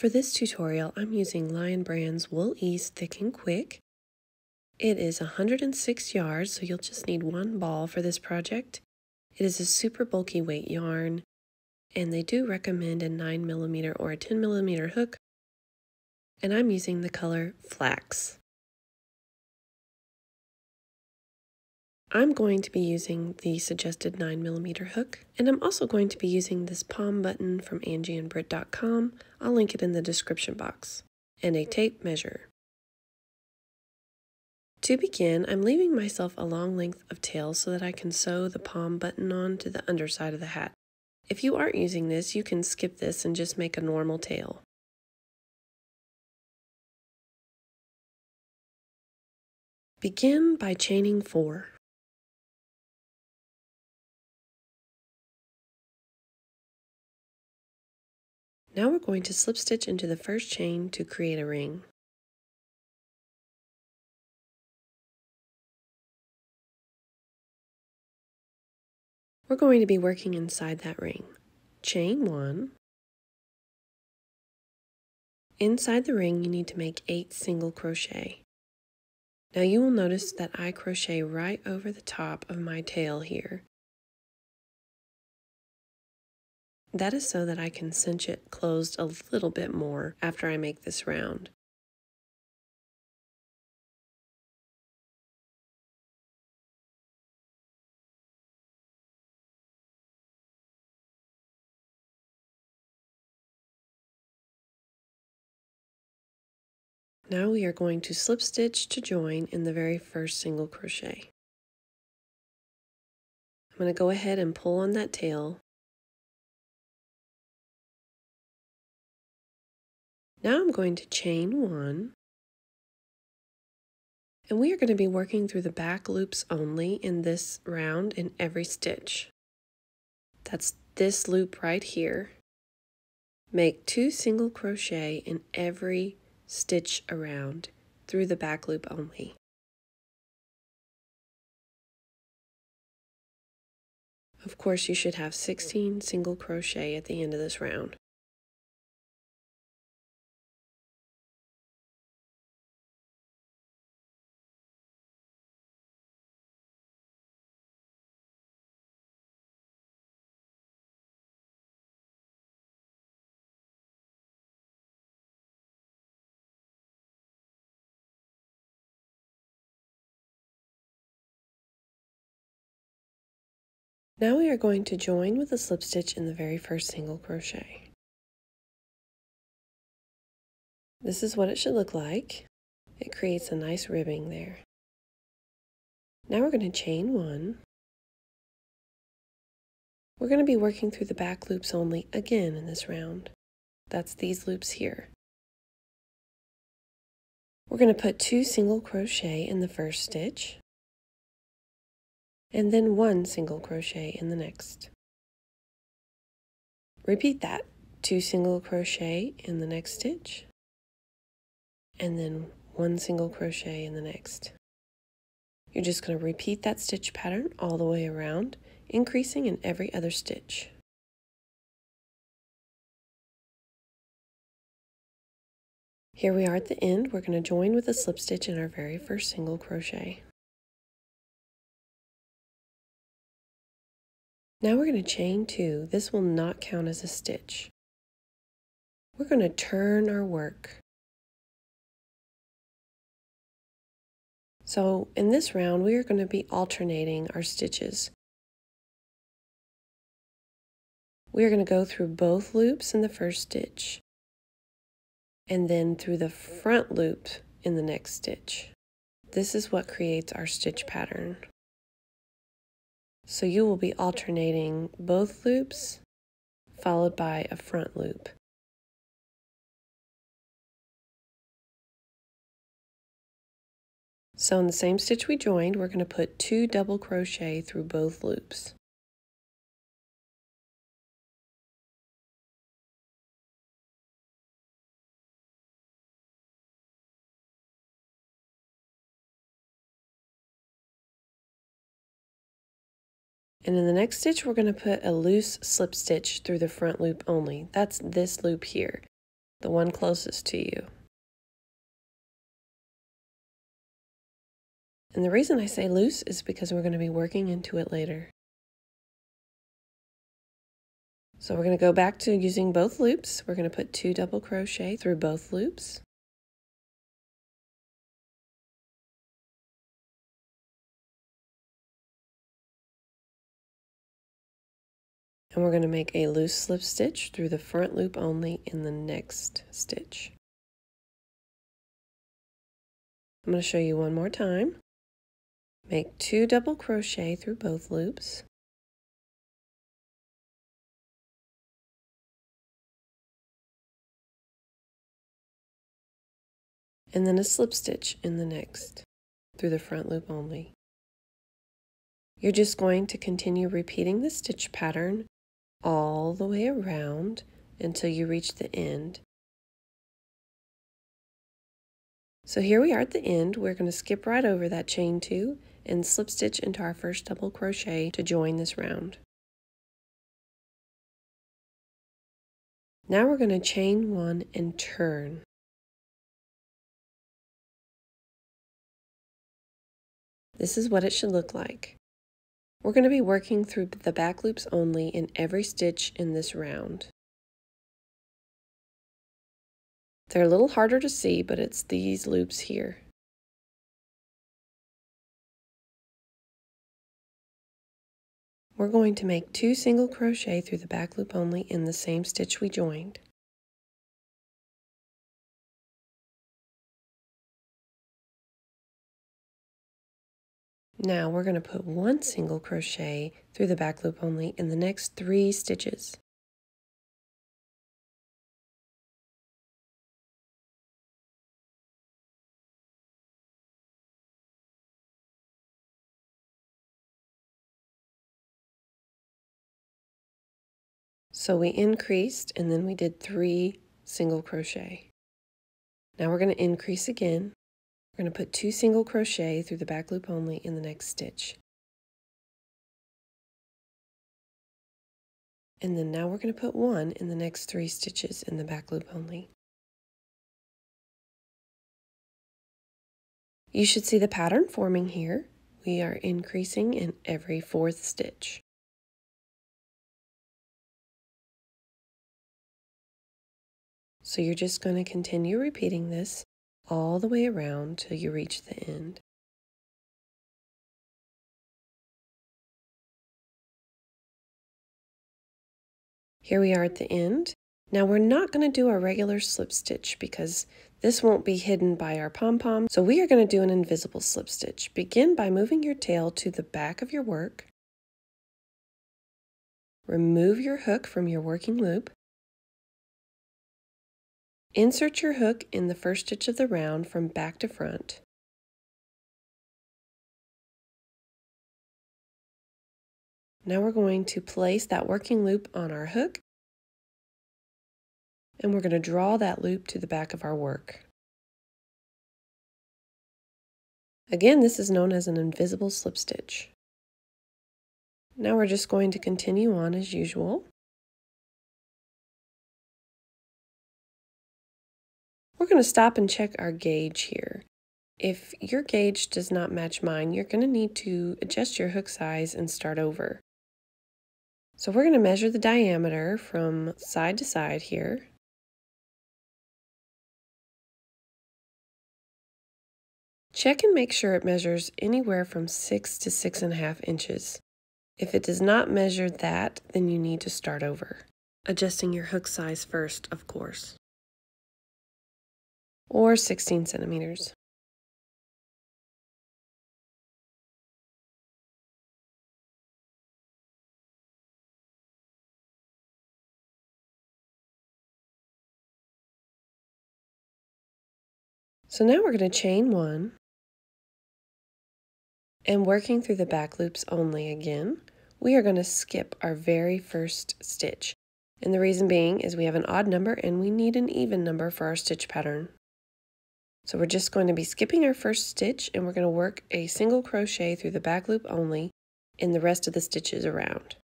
For this tutorial, I'm using Lion Brand's Wool Ease Thick and Quick. It is 106 yards, so you'll just need one ball for this project. It is a super bulky weight yarn, and they do recommend a 9mm or a 10mm hook, and I'm using the color Flax. I'm going to be using the suggested 9mm hook, and I'm also going to be using this pom button from angieandbritt.com. I'll link it in the description box, and a tape measure. To begin, I'm leaving myself a long length of tail so that I can sew the pom button on to the underside of the hat. If you aren't using this, you can skip this and just make a normal tail. Begin by chaining four. Now we're going to slip stitch into the first chain to create a ring. We're going to be working inside that ring. Chain one. Inside the ring, you need to make eight single crochet. Now you will notice that I crochet right over the top of my tail here. That is so that I can cinch it closed a little bit more after I make this round. Now we are going to slip stitch to join in the very first single crochet. I'm going to go ahead and pull on that tail Now I'm going to chain one. And we are going to be working through the back loops only in this round in every stitch. That's this loop right here. Make two single crochet in every stitch around through the back loop only. Of course, you should have 16 single crochet at the end of this round. Now we are going to join with a slip stitch in the very first single crochet. This is what it should look like. It creates a nice ribbing there. Now we're going to chain one. We're going to be working through the back loops only again in this round. That's these loops here. We're going to put two single crochet in the first stitch and then one single crochet in the next. Repeat that, two single crochet in the next stitch, and then one single crochet in the next. You're just going to repeat that stitch pattern all the way around, increasing in every other stitch. Here we are at the end. We're going to join with a slip stitch in our very first single crochet. Now we're going to chain two. This will not count as a stitch. We're going to turn our work. So in this round, we are going to be alternating our stitches. We are going to go through both loops in the first stitch and then through the front loop in the next stitch. This is what creates our stitch pattern. So you will be alternating both loops followed by a front loop. So in the same stitch we joined, we're going to put two double crochet through both loops. And in the next stitch, we're going to put a loose slip stitch through the front loop only. That's this loop here. the one closest to you. And the reason I say loose is because we're going to be working into it later. So we're going to go back to using both loops. We're going to put two double crochet through both loops. And we're going to make a loose slip stitch through the front loop only in the next stitch. I'm going to show you one more time. Make two double crochet through both loops. And then a slip stitch in the next through the front loop only. You're just going to continue repeating the stitch pattern all the way around until you reach the end. So here we are at the end. We're going to skip right over that chain two and slip stitch into our first double crochet to join this round. Now we're going to chain one and turn. This is what it should look like. We're going to be working through the back loops only in every stitch in this round. They're a little harder to see, but it's these loops here. We're going to make two single crochet through the back loop only in the same stitch we joined. Now we're going to put one single crochet through the back loop only in the next three stitches. So we increased and then we did three single crochet. Now we're going to increase again we're going to put two single crochet through the back loop only in the next stitch. And then now we're going to put one in the next three stitches in the back loop only. You should see the pattern forming here. We are increasing in every fourth stitch. So you're just going to continue repeating this all the way around till you reach the end. Here we are at the end. Now we're not going to do our regular slip stitch because this won't be hidden by our pom-pom. So we are going to do an invisible slip stitch. Begin by moving your tail to the back of your work. Remove your hook from your working loop. Insert your hook in the first stitch of the round from back to front. Now we're going to place that working loop on our hook and we're going to draw that loop to the back of our work. Again, this is known as an invisible slip stitch. Now we're just going to continue on as usual. We're going to stop and check our gauge here. If your gauge does not match mine, you're going to need to adjust your hook size and start over. So we're going to measure the diameter from side to side here. Check and make sure it measures anywhere from 6 to 6.5 inches. If it does not measure that, then you need to start over. Adjusting your hook size first, of course or 16 centimeters. So now we're going to chain one and working through the back loops only again, we are going to skip our very first stitch. And the reason being is we have an odd number and we need an even number for our stitch pattern. So we're just going to be skipping our first stitch and we're going to work a single crochet through the back loop only in the rest of the stitches around.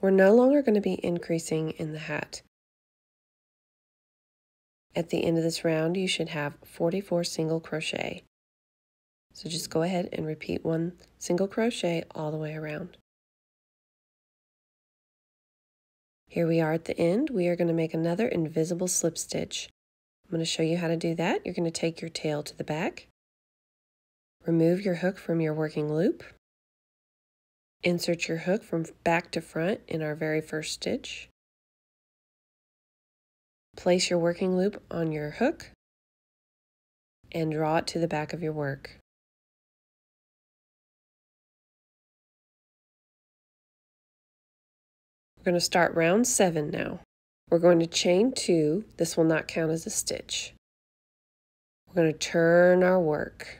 We're no longer going to be increasing in the hat. At the end of this round, you should have 44 single crochet. So just go ahead and repeat one single crochet all the way around. Here we are at the end. We are going to make another invisible slip stitch. I'm going to show you how to do that. You're going to take your tail to the back, remove your hook from your working loop, insert your hook from back to front in our very first stitch, place your working loop on your hook, and draw it to the back of your work. We're going to start round seven now. We're going to chain two. This will not count as a stitch. We're going to turn our work.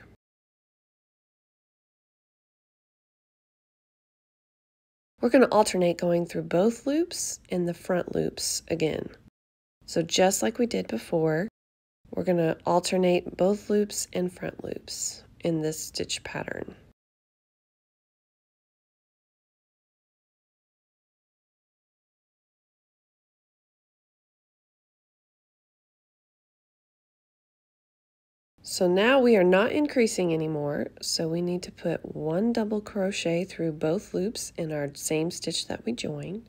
We're going to alternate going through both loops and the front loops again. So just like we did before, we're going to alternate both loops and front loops in this stitch pattern. So now we are not increasing anymore, so we need to put one double crochet through both loops in our same stitch that we joined.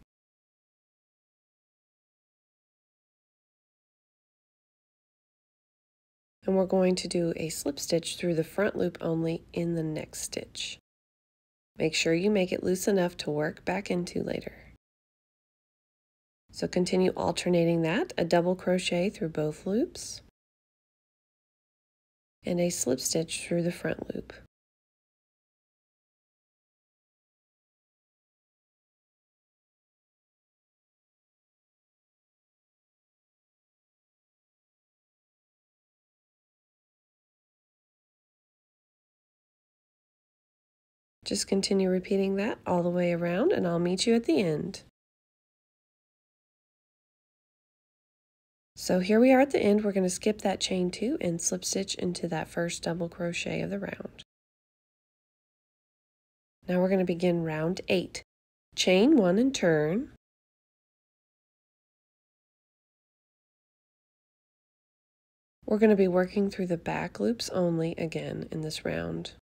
And we're going to do a slip stitch through the front loop only in the next stitch. Make sure you make it loose enough to work back into later. So continue alternating that, a double crochet through both loops and a slip stitch through the front loop. Just continue repeating that all the way around and I'll meet you at the end. So here we are at the end. We're going to skip that chain two and slip stitch into that first double crochet of the round. Now we're going to begin round eight. Chain one and turn. We're going to be working through the back loops only again in this round.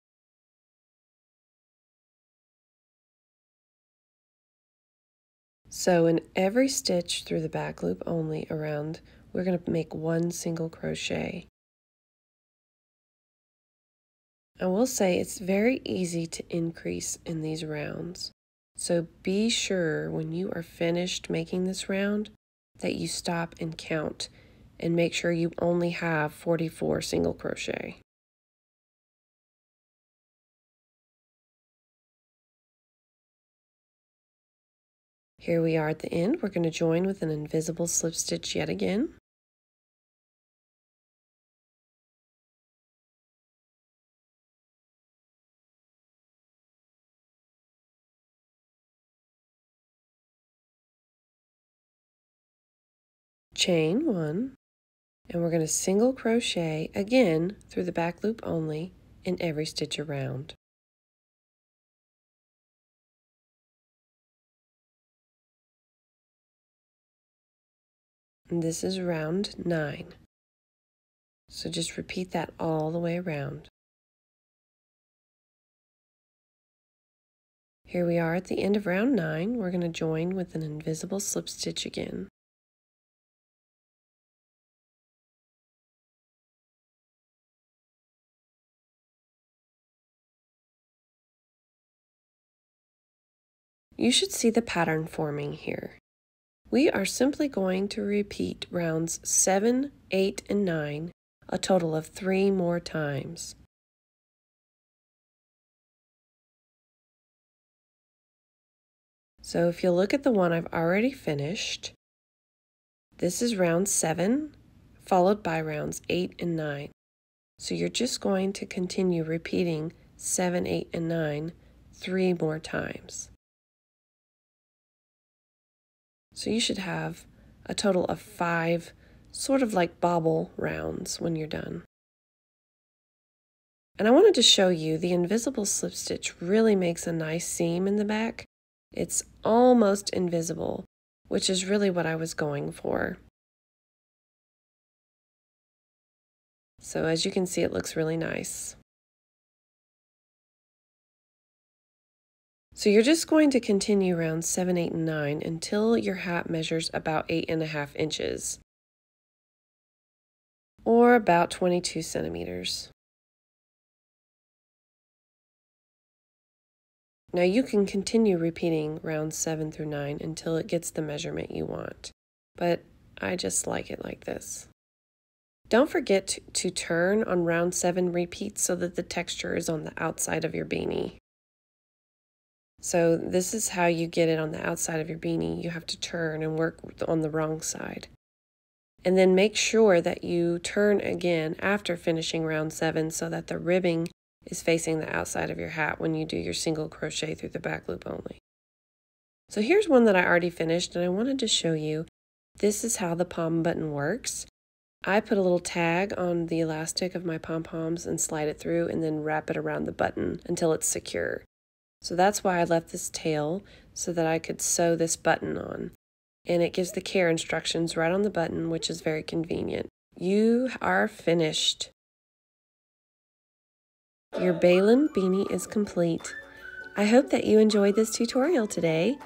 So in every stitch through the back loop only around we're going to make one single crochet. I will say it's very easy to increase in these rounds. So be sure when you are finished making this round that you stop and count and make sure you only have 44 single crochet. Here we are at the end. We're going to join with an invisible slip stitch yet again. Chain one and we're going to single crochet again through the back loop only in every stitch around. And this is round nine. So just repeat that all the way around. Here we are at the end of round nine. We're going to join with an invisible slip stitch again. You should see the pattern forming here. We are simply going to repeat rounds 7, 8, and 9 a total of three more times. So if you look at the one I've already finished, this is round 7, followed by rounds 8 and 9. So you're just going to continue repeating 7, 8, and 9 three more times. So you should have a total of five sort of like bobble rounds when you're done. And I wanted to show you the invisible slip stitch really makes a nice seam in the back. It's almost invisible, which is really what I was going for. So as you can see, it looks really nice. So you're just going to continue rounds 7, 8, and 9 until your hat measures about 8.5 inches, or about 22 centimeters. Now you can continue repeating rounds 7 through 9 until it gets the measurement you want, but I just like it like this. Don't forget to, to turn on round 7 repeats so that the texture is on the outside of your beanie. So this is how you get it on the outside of your beanie. You have to turn and work on the wrong side. And then make sure that you turn again after finishing round seven so that the ribbing is facing the outside of your hat when you do your single crochet through the back loop only. So here's one that I already finished and I wanted to show you. This is how the pom button works. I put a little tag on the elastic of my pom-poms and slide it through and then wrap it around the button until it's secure. So that's why I left this tail so that I could sew this button on. And it gives the care instructions right on the button, which is very convenient. You are finished. Your Baelynn beanie is complete. I hope that you enjoyed this tutorial today.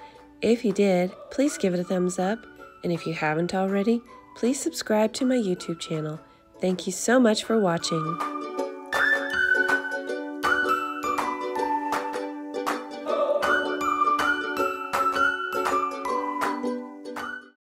If you did, please give it a thumbs up. And if you haven't already, please subscribe to my YouTube channel. Thank you so much for watching.